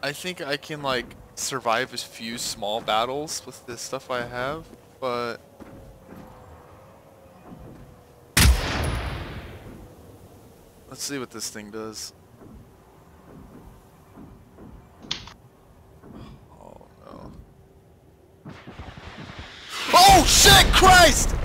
I think I can like survive a few small battles with this stuff I have, but let's see what this thing does. Oh no. Oh shit Christ!